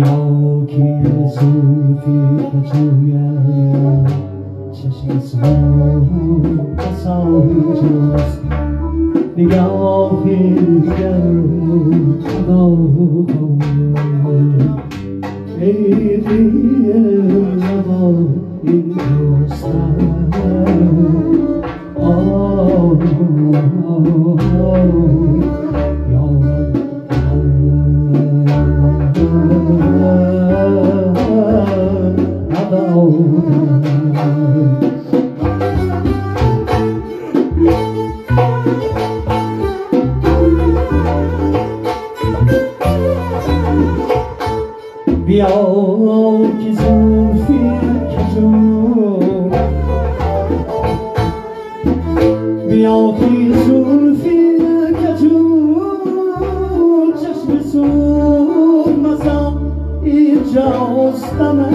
有天数的不重要，相信守不守着，有天有都同路，你的那么一路上，哦。بیاو که زور فیل که زور بیاو که زور فیل که زور چشم زور مزا اینجا استمه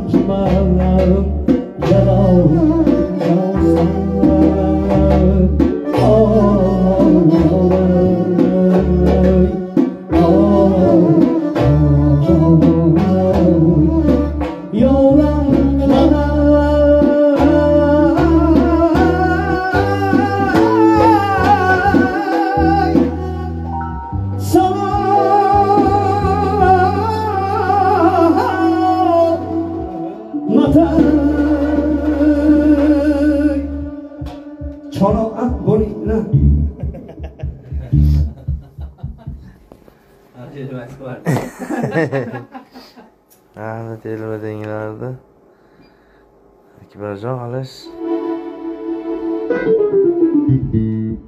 found my love, yellow. follow up bonita. ahli telba denglarni akbarajon qilish Thank you.